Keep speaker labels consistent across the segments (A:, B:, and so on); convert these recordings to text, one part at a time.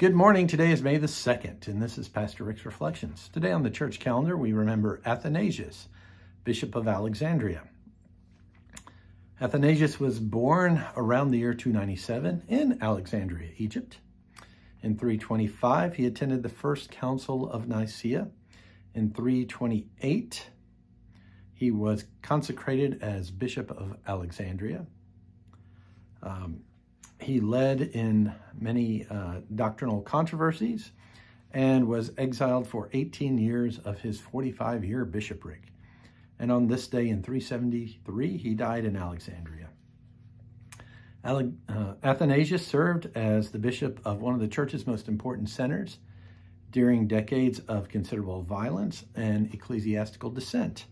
A: Good morning. Today is May the 2nd, and this is Pastor Rick's Reflections. Today on the church calendar, we remember Athanasius, Bishop of Alexandria. Athanasius was born around the year 297 in Alexandria, Egypt. In 325, he attended the First Council of Nicaea. In 328, he was consecrated as Bishop of Alexandria. Um, he led in many uh, doctrinal controversies and was exiled for 18 years of his 45 year bishopric. And on this day in 373, he died in Alexandria. Ale uh, Athanasius served as the bishop of one of the church's most important centers during decades of considerable violence and ecclesiastical dissent.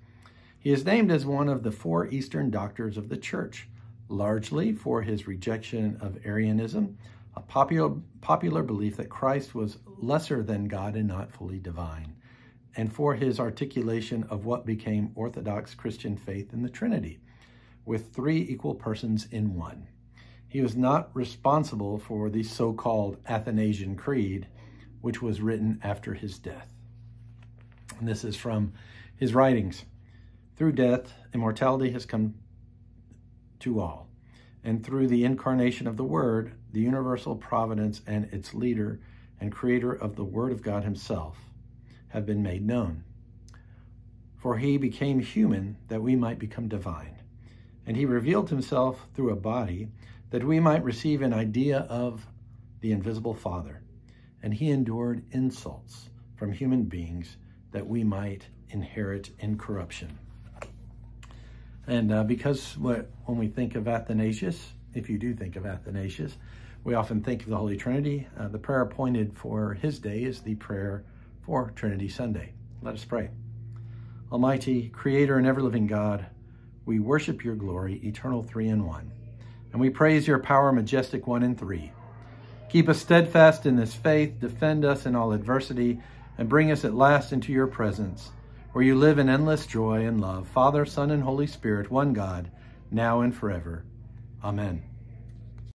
A: He is named as one of the four Eastern doctors of the church largely for his rejection of Arianism, a popular, popular belief that Christ was lesser than God and not fully divine, and for his articulation of what became Orthodox Christian faith in the Trinity, with three equal persons in one. He was not responsible for the so-called Athanasian Creed, which was written after his death. And this is from his writings. Through death, immortality has come to all. And through the incarnation of the Word, the universal providence and its leader and creator of the Word of God himself have been made known. For he became human that we might become divine. And he revealed himself through a body that we might receive an idea of the invisible Father. And he endured insults from human beings that we might inherit incorruption. And uh, because what, when we think of Athanasius, if you do think of Athanasius, we often think of the Holy Trinity. Uh, the prayer appointed for his day is the prayer for Trinity Sunday. Let us pray. Almighty, Creator and ever-living God, we worship your glory, eternal three in one. And we praise your power, majestic one in three. Keep us steadfast in this faith, defend us in all adversity, and bring us at last into your presence where you live in endless joy and love, Father, Son, and Holy Spirit, one God, now and forever. Amen.